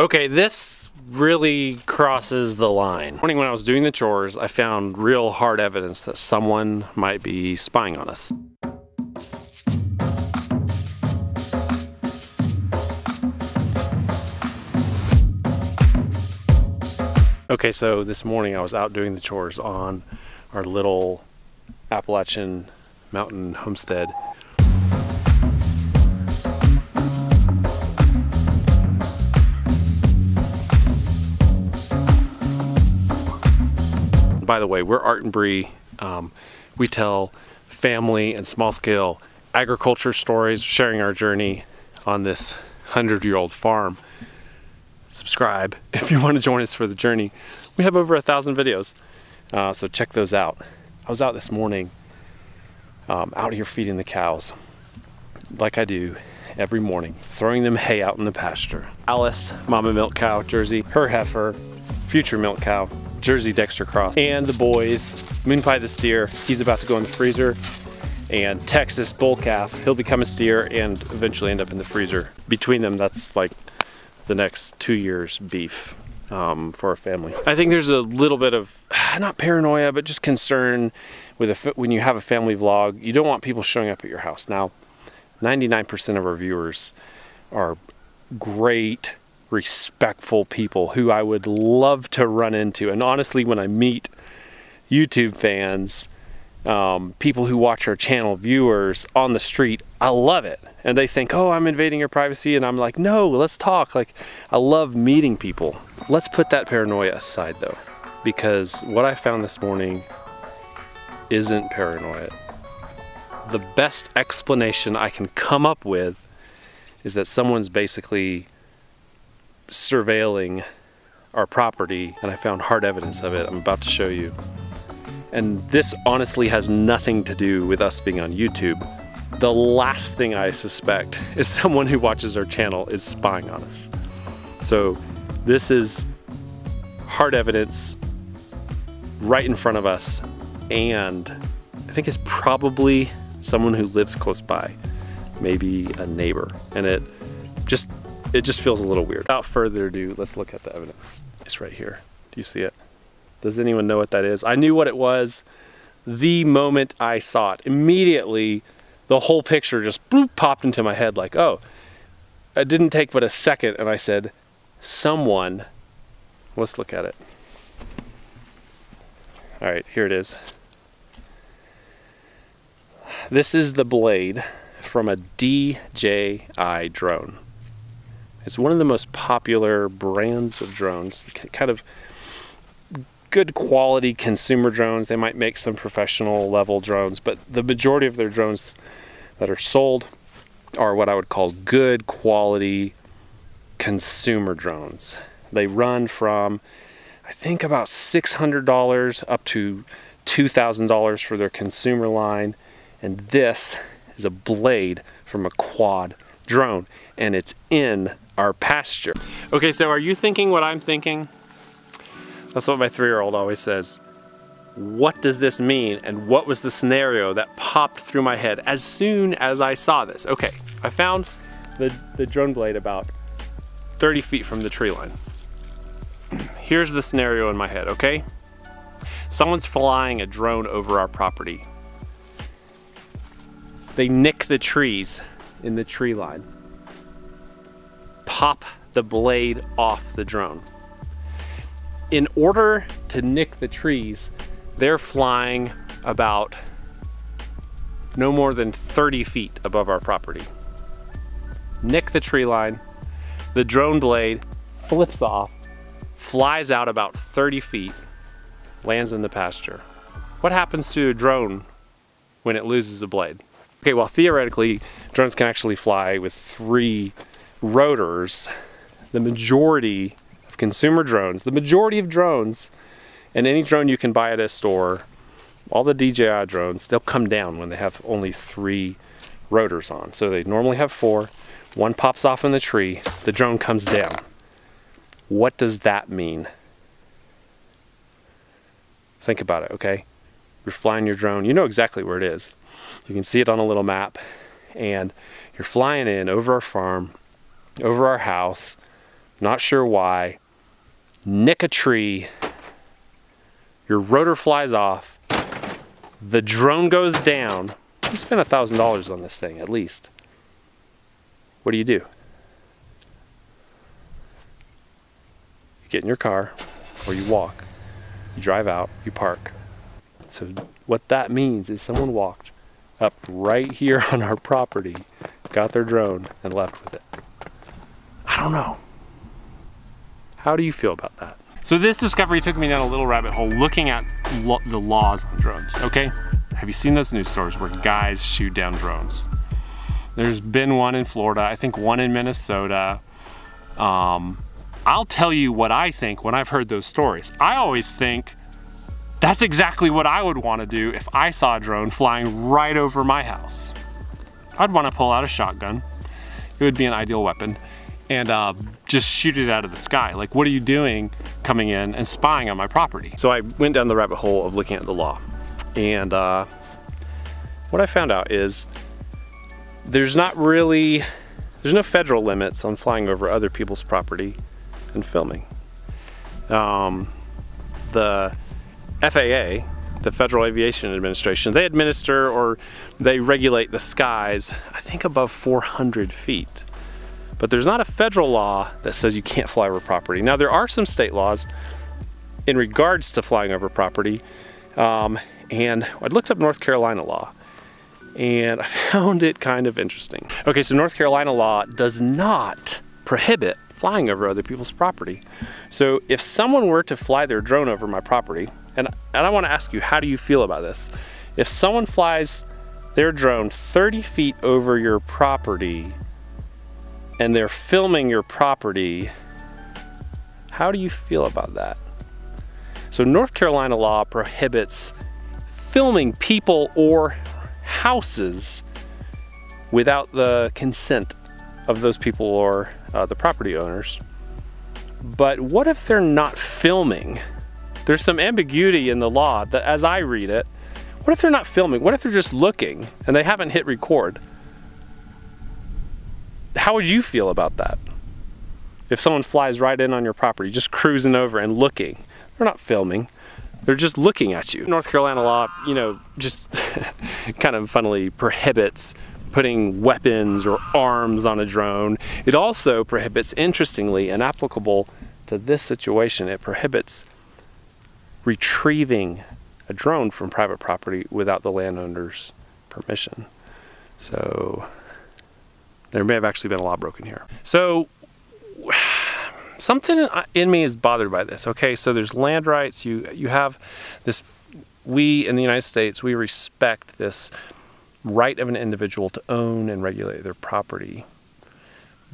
Okay, this really crosses the line. Morning when I was doing the chores, I found real hard evidence that someone might be spying on us. Okay, so this morning I was out doing the chores on our little Appalachian mountain homestead. By the way, we're Art and Bri. Um, we tell family and small scale agriculture stories, sharing our journey on this 100 year old farm subscribe if you want to join us for the journey. We have over a thousand videos, uh, so check those out. I was out this morning, um, out here feeding the cows, like I do every morning, throwing them hay out in the pasture. Alice, mama milk cow, Jersey, her heifer, future milk cow, Jersey Dexter Cross, and the boys, Moon Pie the steer, he's about to go in the freezer, and Texas bull calf, he'll become a steer and eventually end up in the freezer. Between them, that's like the next two years beef um, for our family. I think there's a little bit of not paranoia, but just concern with a, when you have a family vlog. You don't want people showing up at your house. Now, 99% of our viewers are great, respectful people who I would love to run into. And honestly, when I meet YouTube fans, um, people who watch our channel, viewers on the street, I love it and they think, oh, I'm invading your privacy. And I'm like, no, let's talk. Like, I love meeting people. Let's put that paranoia aside though, because what I found this morning isn't paranoia. The best explanation I can come up with is that someone's basically surveilling our property and I found hard evidence of it. I'm about to show you. And this honestly has nothing to do with us being on YouTube the last thing I suspect is someone who watches our channel is spying on us. So this is hard evidence right in front of us and I think it's probably someone who lives close by, maybe a neighbor. And it just it just feels a little weird. Without further ado, let's look at the evidence. It's right here. Do you see it? Does anyone know what that is? I knew what it was the moment I saw it. Immediately the whole picture just bloop, popped into my head like, oh, it didn't take but a second and I said, someone, let's look at it. All right, here it is. This is the blade from a DJI drone. It's one of the most popular brands of drones, kind of good quality consumer drones. They might make some professional level drones, but the majority of their drones that are sold are what I would call good quality consumer drones. They run from, I think, about $600 up to $2,000 for their consumer line. And this is a blade from a quad drone, and it's in our pasture. Okay, so are you thinking what I'm thinking? That's what my three-year-old always says what does this mean and what was the scenario that popped through my head as soon as I saw this. Okay, I found the, the drone blade about 30 feet from the tree line. Here's the scenario in my head, okay? Someone's flying a drone over our property. They nick the trees in the tree line. Pop the blade off the drone. In order to nick the trees, they're flying about no more than 30 feet above our property. Nick the tree line, the drone blade flips off, flies out about 30 feet, lands in the pasture. What happens to a drone when it loses a blade? Okay, well theoretically, drones can actually fly with three rotors. The majority of consumer drones, the majority of drones and any drone you can buy at a store, all the DJI drones, they'll come down when they have only three rotors on. So they normally have four. One pops off in the tree, the drone comes down. What does that mean? Think about it, okay? You're flying your drone, you know exactly where it is. You can see it on a little map, and you're flying in over our farm, over our house, not sure why, nick a tree, your rotor flies off, the drone goes down. You spent a thousand dollars on this thing at least. What do you do? You get in your car or you walk, you drive out, you park. So what that means is someone walked up right here on our property, got their drone and left with it. I don't know. How do you feel about that? So this discovery took me down a little rabbit hole looking at lo the laws on drones, okay? Have you seen those news stories where guys shoot down drones? There's been one in Florida, I think one in Minnesota. Um, I'll tell you what I think when I've heard those stories. I always think that's exactly what I would want to do if I saw a drone flying right over my house. I'd want to pull out a shotgun. It would be an ideal weapon and uh, just shoot it out of the sky. Like, what are you doing coming in and spying on my property? So I went down the rabbit hole of looking at the law. And uh, what I found out is there's not really, there's no federal limits on flying over other people's property and filming. Um, the FAA, the Federal Aviation Administration, they administer or they regulate the skies, I think above 400 feet. But there's not a federal law that says you can't fly over property. Now there are some state laws in regards to flying over property. Um, and I looked up North Carolina law and I found it kind of interesting. Okay, so North Carolina law does not prohibit flying over other people's property. So if someone were to fly their drone over my property, and, and I wanna ask you, how do you feel about this? If someone flies their drone 30 feet over your property and they're filming your property, how do you feel about that? So North Carolina law prohibits filming people or houses without the consent of those people or uh, the property owners. But what if they're not filming? There's some ambiguity in the law that as I read it, what if they're not filming? What if they're just looking and they haven't hit record? How would you feel about that? If someone flies right in on your property, just cruising over and looking, they're not filming, they're just looking at you. North Carolina law, you know, just kind of funnily prohibits putting weapons or arms on a drone. It also prohibits, interestingly and applicable to this situation, it prohibits retrieving a drone from private property without the landowner's permission. So there may have actually been a law broken here. So something in me is bothered by this. Okay, so there's land rights. You you have this. We in the United States we respect this right of an individual to own and regulate their property.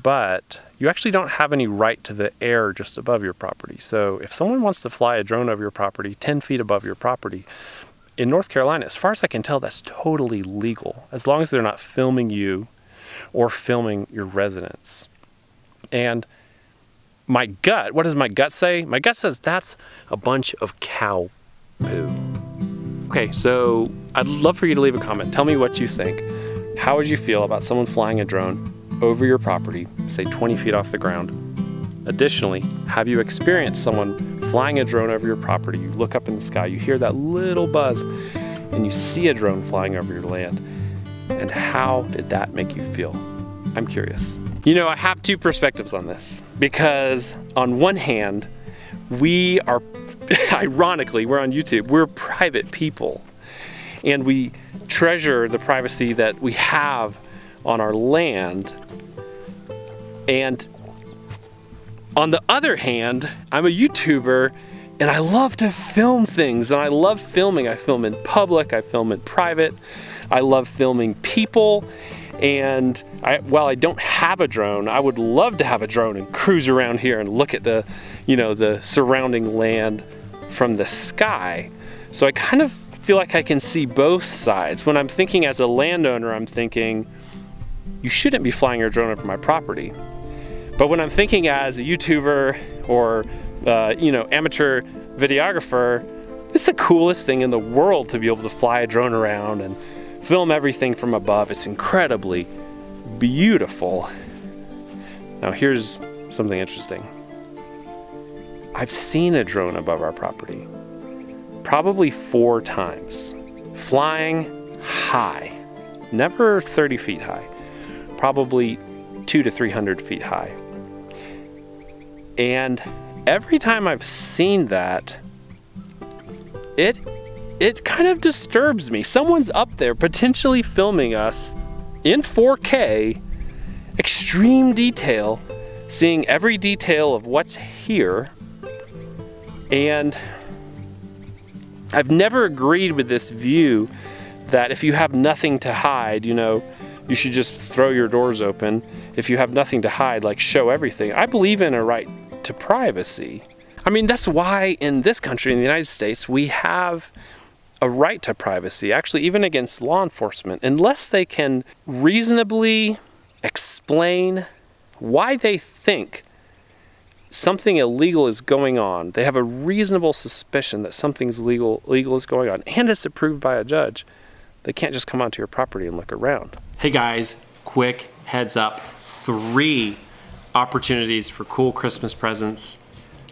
But you actually don't have any right to the air just above your property. So if someone wants to fly a drone over your property 10 feet above your property, in North Carolina, as far as I can tell, that's totally legal. As long as they're not filming you or filming your residence. And my gut, what does my gut say? My gut says that's a bunch of cow poo. Okay, so I'd love for you to leave a comment. Tell me what you think. How would you feel about someone flying a drone over your property, say 20 feet off the ground? Additionally, have you experienced someone flying a drone over your property? You look up in the sky, you hear that little buzz, and you see a drone flying over your land. And how did that make you feel? I'm curious. You know, I have two perspectives on this because on one hand, we are, ironically, we're on YouTube, we're private people and we treasure the privacy that we have on our land. And on the other hand, I'm a YouTuber and I love to film things and I love filming. I film in public, I film in private. I love filming people and I, while I don't have a drone, I would love to have a drone and cruise around here and look at the, you know, the surrounding land from the sky. So I kind of feel like I can see both sides. When I'm thinking as a landowner, I'm thinking, you shouldn't be flying your drone over my property. But when I'm thinking as a YouTuber or, uh, you know, amateur videographer, it's the coolest thing in the world to be able to fly a drone around and film everything from above. It's incredibly beautiful. Now here's something interesting. I've seen a drone above our property probably four times, flying high, never 30 feet high, probably two to 300 feet high. And every time I've seen that, it it kind of disturbs me. Someone's up there potentially filming us in 4K, extreme detail, seeing every detail of what's here. And I've never agreed with this view that if you have nothing to hide, you know, you should just throw your doors open. If you have nothing to hide, like show everything. I believe in a right to privacy. I mean, that's why in this country, in the United States, we have a right to privacy, actually, even against law enforcement, unless they can reasonably explain why they think something illegal is going on. They have a reasonable suspicion that something's legal, legal is going on, and it's approved by a judge. They can't just come onto your property and look around. Hey guys, quick heads up. Three opportunities for cool Christmas presents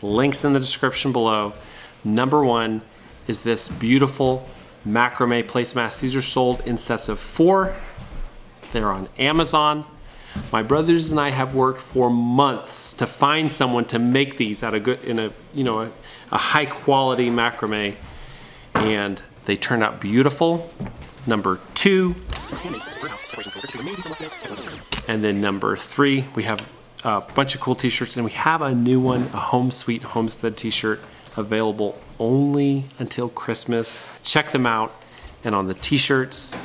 links in the description below. Number one is this beautiful macrame placemats. These are sold in sets of four. They're on Amazon. My brothers and I have worked for months to find someone to make these out of good in a you know a, a high quality macrame, and they turn out beautiful. Number two, and then number three, we have a bunch of cool t-shirts and we have a new one, a Home Sweet Homestead t-shirt available only until Christmas. Check them out. And on the t-shirts,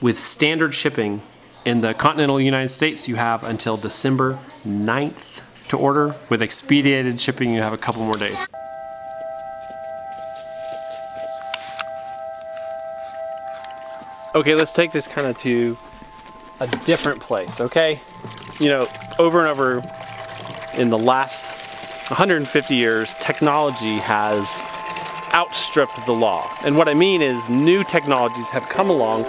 with standard shipping in the continental United States, you have until December 9th to order. With expedited shipping, you have a couple more days. Okay, let's take this kind of to a different place, okay? You know, over and over in the last 150 years, technology has outstripped the law. And what I mean is new technologies have come along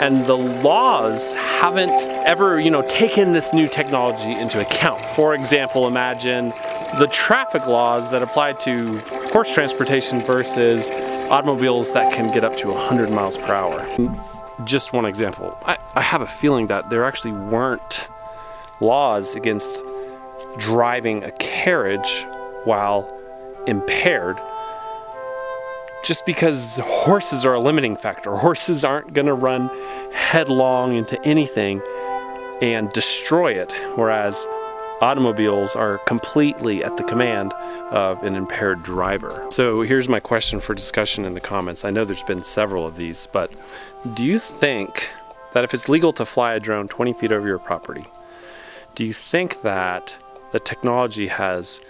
and the laws haven't ever, you know, taken this new technology into account. For example, imagine the traffic laws that apply to horse transportation versus automobiles that can get up to 100 miles per hour. Just one example. I, I have a feeling that there actually weren't laws against driving a carriage while impaired just because horses are a limiting factor. Horses aren't going to run headlong into anything and destroy it, whereas automobiles are completely at the command of an impaired driver. So here's my question for discussion in the comments. I know there's been several of these, but do you think that if it's legal to fly a drone 20 feet over your property, do you think that the technology has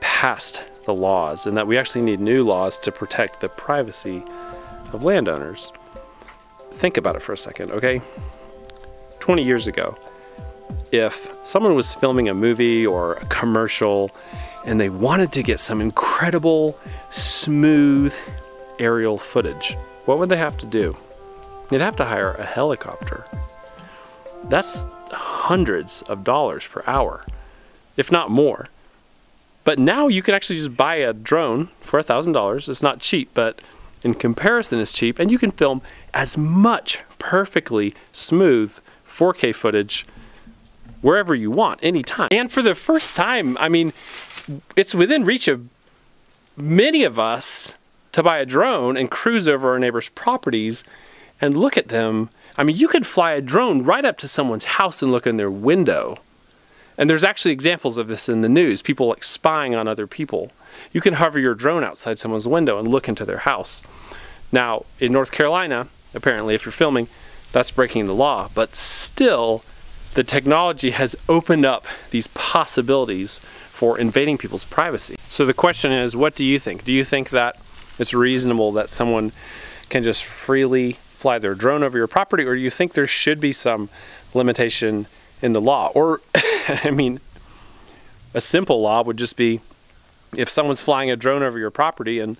passed the laws and that we actually need new laws to protect the privacy of landowners. Think about it for a second, okay? 20 years ago, if someone was filming a movie or a commercial and they wanted to get some incredible, smooth aerial footage, what would they have to do? They'd have to hire a helicopter. That's hundreds of dollars per hour, if not more. But now you can actually just buy a drone for a $1,000. It's not cheap, but in comparison it's cheap. And you can film as much perfectly smooth 4K footage wherever you want, anytime. And for the first time, I mean, it's within reach of many of us to buy a drone and cruise over our neighbors' properties and look at them. I mean, you could fly a drone right up to someone's house and look in their window and there's actually examples of this in the news, people like spying on other people. You can hover your drone outside someone's window and look into their house. Now, in North Carolina, apparently, if you're filming, that's breaking the law, but still, the technology has opened up these possibilities for invading people's privacy. So the question is, what do you think? Do you think that it's reasonable that someone can just freely fly their drone over your property, or do you think there should be some limitation in the law? Or I mean, a simple law would just be if someone's flying a drone over your property and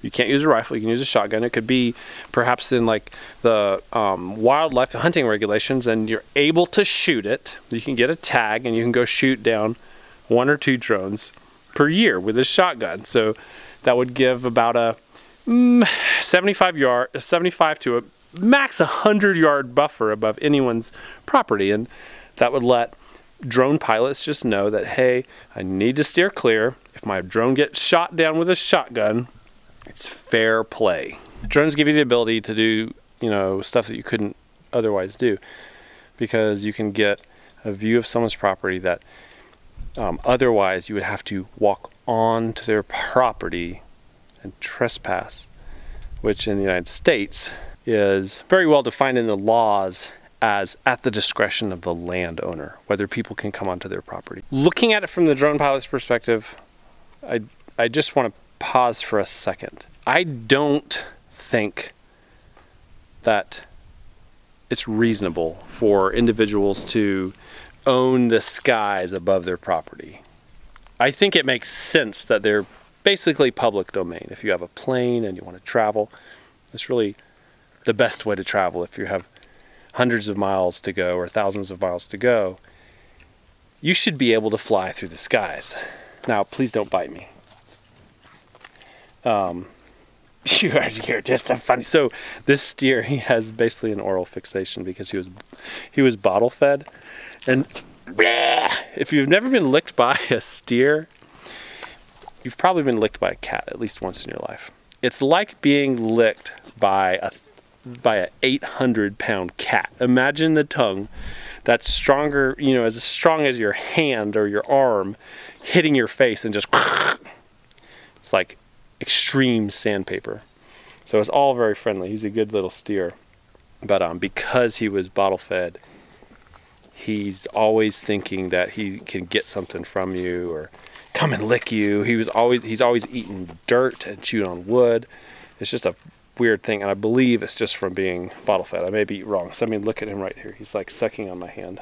you can't use a rifle, you can use a shotgun. It could be perhaps in like the um, wildlife hunting regulations, and you're able to shoot it. You can get a tag and you can go shoot down one or two drones per year with a shotgun. So that would give about a mm, 75 yard, 75 to a max 100 yard buffer above anyone's property. And that would let drone pilots just know that, hey, I need to steer clear. If my drone gets shot down with a shotgun, it's fair play. Drones give you the ability to do, you know, stuff that you couldn't otherwise do because you can get a view of someone's property that um, otherwise you would have to walk on to their property and trespass, which in the United States is very well defined in the laws as at the discretion of the landowner, whether people can come onto their property. Looking at it from the drone pilot's perspective, I, I just want to pause for a second. I don't think that it's reasonable for individuals to own the skies above their property. I think it makes sense that they're basically public domain. If you have a plane and you want to travel, it's really the best way to travel if you have hundreds of miles to go or thousands of miles to go. You should be able to fly through the skies. Now, please don't bite me. Um, you are you're just a funny. So this steer, he has basically an oral fixation because he was he was bottle fed, and bleh, if you've never been licked by a steer, you've probably been licked by a cat at least once in your life. It's like being licked by a by an 800 pound cat. Imagine the tongue that's stronger, you know, as strong as your hand or your arm hitting your face and just it's like extreme sandpaper. So it's all very friendly. He's a good little steer. But um, because he was bottle fed, he's always thinking that he can get something from you or come and lick you. He was always he's always eating dirt and chewing on wood. It's just a weird thing, and I believe it's just from being bottle fed. I may be wrong. So I mean, look at him right here. He's like sucking on my hand.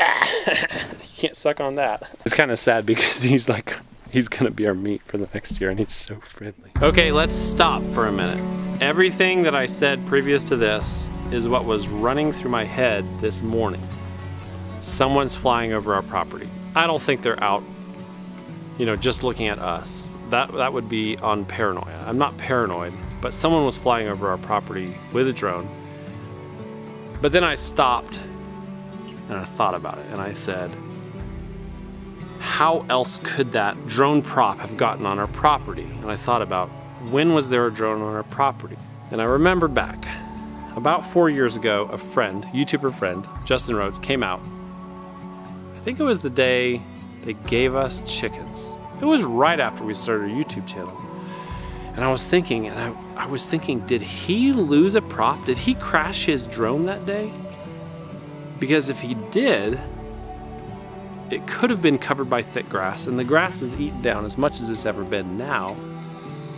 Ah. you can't suck on that. It's kind of sad because he's like he's gonna be our meat for the next year and he's so friendly. Okay, let's stop for a minute. Everything that I said previous to this is what was running through my head this morning. Someone's flying over our property. I don't think they're out, you know, just looking at us. That, that would be on paranoia. I'm not paranoid, but someone was flying over our property with a drone. But then I stopped and I thought about it and I said, how else could that drone prop have gotten on our property? And I thought about when was there a drone on our property? And I remembered back. About four years ago, a friend, YouTuber friend, Justin Rhodes, came out. I think it was the day they gave us chickens. It was right after we started our YouTube channel. And I was thinking, and I, I was thinking, did he lose a prop? Did he crash his drone that day? Because if he did, it could have been covered by thick grass, and the grass is eaten down as much as it's ever been now,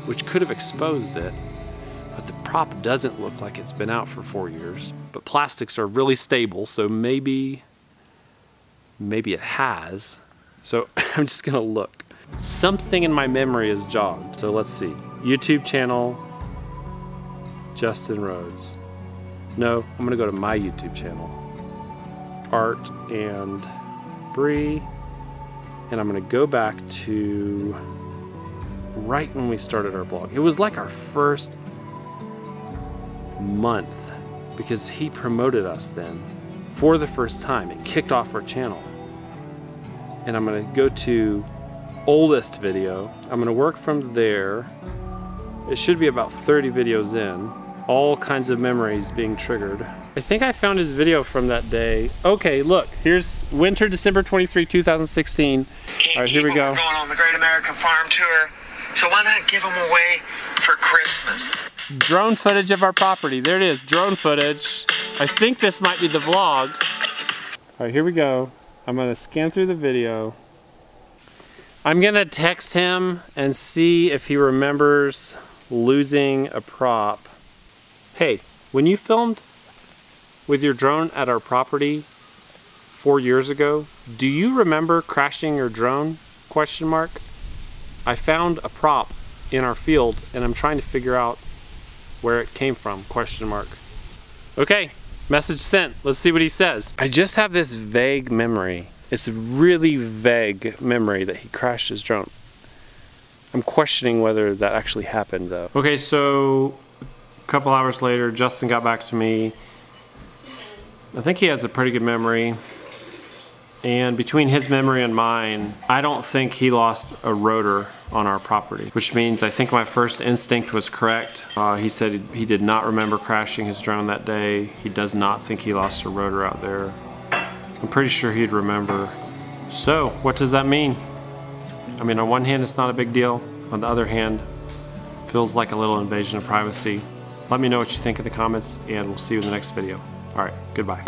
which could have exposed it. But the prop doesn't look like it's been out for four years. But plastics are really stable, so maybe, maybe it has. So I'm just gonna look. Something in my memory is jogged. So let's see. YouTube channel, Justin Rhodes. No, I'm gonna go to my YouTube channel. Art and Bri. And I'm gonna go back to right when we started our blog. It was like our first month because he promoted us then for the first time. It kicked off our channel. And I'm gonna go to oldest video. I'm gonna work from there. It should be about 30 videos in. All kinds of memories being triggered. I think I found his video from that day. Okay, look, here's winter, December 23, 2016. All right, here we go. Going on the Great American Farm Tour, so why not give them away for Christmas? Drone footage of our property. There it is, drone footage. I think this might be the vlog. All right, here we go. I'm gonna scan through the video. I'm gonna text him and see if he remembers losing a prop. Hey, when you filmed with your drone at our property four years ago, do you remember crashing your drone? Question mark. I found a prop in our field and I'm trying to figure out where it came from? Question mark. Okay, message sent. Let's see what he says. I just have this vague memory It's a really vague memory that he crashed his drone. I'm questioning whether that actually happened though. Okay, so a couple hours later, Justin got back to me. I think he has a pretty good memory. And between his memory and mine, I don't think he lost a rotor on our property, which means I think my first instinct was correct. Uh, he said he did not remember crashing his drone that day. He does not think he lost a rotor out there. I'm pretty sure he'd remember. So, what does that mean? I mean, on one hand, it's not a big deal. On the other hand, feels like a little invasion of privacy. Let me know what you think in the comments, and we'll see you in the next video. All right, goodbye.